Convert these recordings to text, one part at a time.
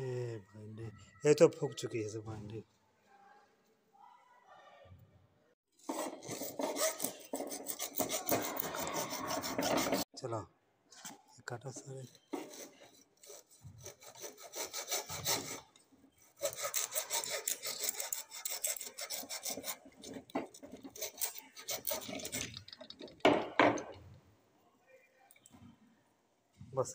ये तो फूक चुकी है सब भिंडी चलो काटो सारे बस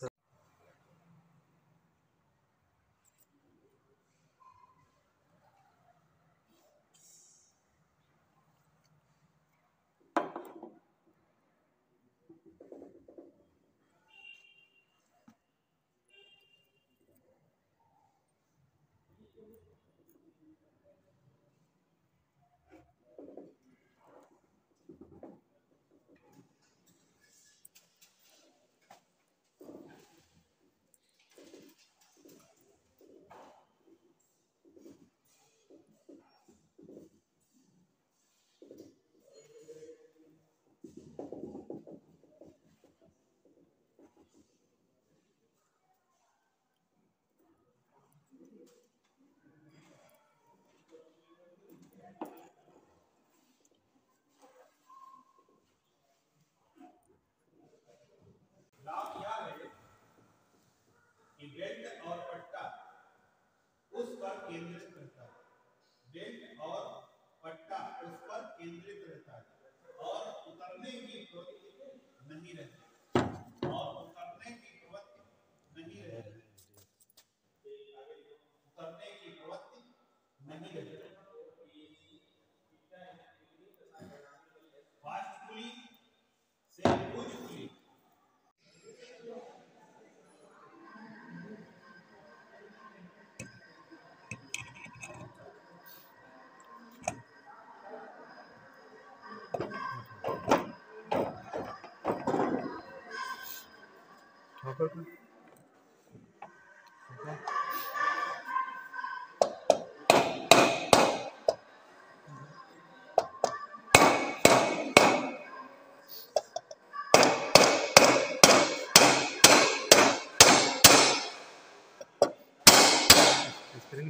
स्प्रिंग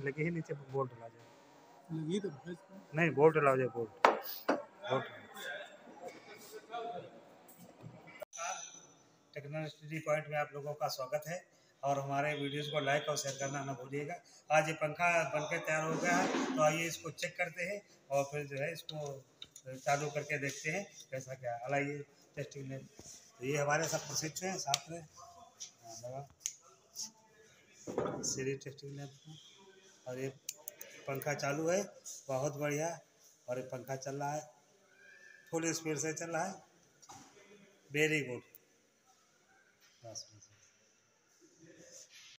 लगी ही नीचे बोल्ट डला जाए। लगी तो नहीं बोल्ट डला जाए बोल्ट। बोल्ट टेक्नोलॉजी पॉइंट में आप लोगों का स्वागत है और हमारे वीडियोस को लाइक और शेयर करना ना भूलिएगा। आज ये पंखा बनकर तैयार हो गया है तो आइए इसको चेक करते हैं और फिर जो है इसको चालू करके देखते हैं कैसा क्या है। आइए टेस्टिंग में। तो ये हमारे सब प्रशिक्षु हैं साथ में। हाँ, टेस्टिंग लैब में और ये पंखा चालू है बहुत बढ़िया। और ये पंखा चल रहा है फुल स्पीड से चल रहा है। Very good That's